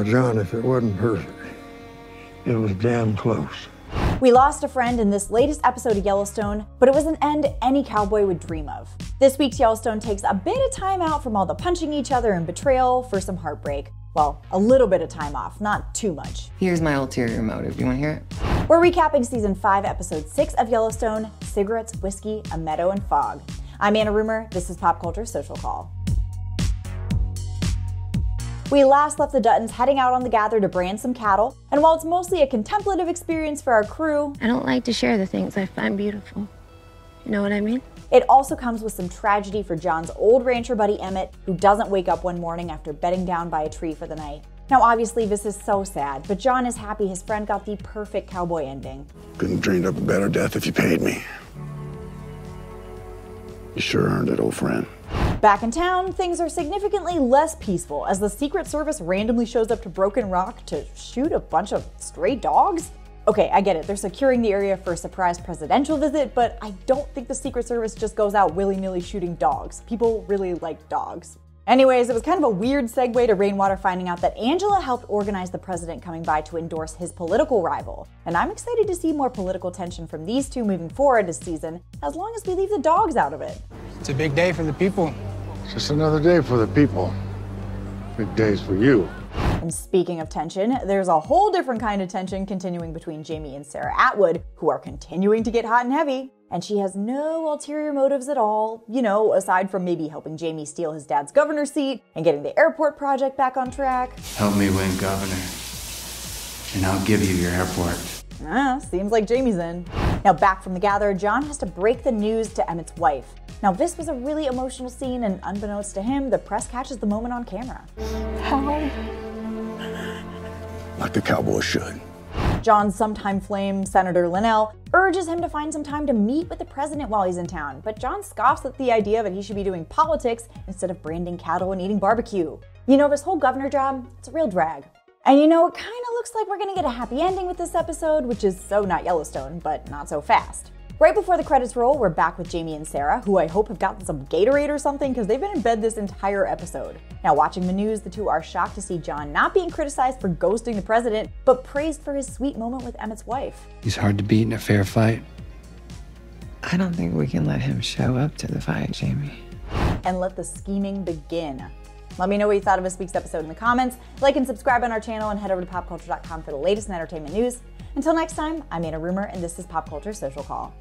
Well, John, if it wasn't perfect, it was damn close. We lost a friend in this latest episode of Yellowstone, but it was an end any cowboy would dream of. This week's Yellowstone takes a bit of time out from all the punching each other and betrayal for some heartbreak. Well, a little bit of time off, not too much. Here's my ulterior motive. You want to hear it? We're recapping season 5, episode 6 of Yellowstone Cigarettes, Whiskey, a Meadow, and Fog. I'm Anna Rumor. This is Pop Culture Social Call. We last left the Duttons heading out on the gather to brand some cattle, and while it's mostly a contemplative experience for our crew, I don't like to share the things I find beautiful. You know what I mean? it also comes with some tragedy for John's old rancher buddy Emmett, who doesn't wake up one morning after bedding down by a tree for the night. Now, obviously, this is so sad, but John is happy his friend got the perfect cowboy ending. Couldn't have dreamed up a better death if you paid me. You sure earned it, old friend. Back in town, things are significantly less peaceful as the Secret Service randomly shows up to Broken Rock to shoot a bunch of stray dogs. Okay, I get it, they're securing the area for a surprise presidential visit, but I don't think the Secret Service just goes out willy nilly shooting dogs. People really like dogs. Anyways, it was kind of a weird segue to Rainwater finding out that Angela helped organize the president coming by to endorse his political rival. And I'm excited to see more political tension from these two moving forward this season, as long as we leave the dogs out of it. It's a big day for the people. It's just another day for the people. Big days for you. And speaking of tension, there's a whole different kind of tension continuing between Jamie and Sarah Atwood, who are continuing to get hot and heavy. And she has no ulterior motives at all, you know, aside from maybe helping Jamie steal his dad's governor seat and getting the airport project back on track. Help me win governor, and I'll give you your airport. Ah, seems like Jamie's in. Now, back from the gather, John has to break the news to Emmett's wife. Now, this was a really emotional scene, and unbeknownst to him, the press catches the moment on camera. How? Like the cowboy should. John's sometime flame, Senator Lynelle, urges him to find some time to meet with the president while he's in town, but John scoffs at the idea that he should be doing politics instead of branding cattle and eating barbecue. You know, this whole governor job, it's a real drag. And you know, it kind of looks like we're gonna get a happy ending with this episode, which is so not Yellowstone, but not so fast. Right before the credits roll, we're back with Jamie and Sarah, who I hope have gotten some Gatorade or something because they've been in bed this entire episode. Now, watching the news, the two are shocked to see John not being criticized for ghosting the president, but praised for his sweet moment with Emmett's wife. He's hard to beat in a fair fight. I don't think we can let him show up to the fight, Jamie. and let the scheming begin. Let me know what you thought of this week's episode in the comments. Like and subscribe on our channel and head over to popculture.com for the latest in entertainment news. Until next time, I'm Anna Rumor, and this is Pop Culture Social Call.